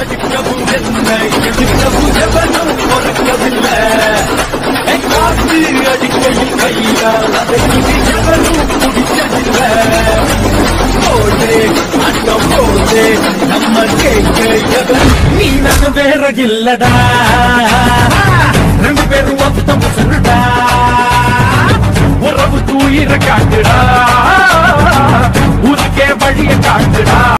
படிக்கவும் என்ன இருக்கவும் எவனும் பொறுக்கவில்லை காத்து அடிக்கையில் கையால் அதை எவனும் குடிச்சதில்லை போதே அண்ணம் போதே நம்ம கேட்க எவன் நீ நான் ரெண்டு பேரும் ஒத்தம் சொல்லுடா உறவு தூயிர காட்டுடா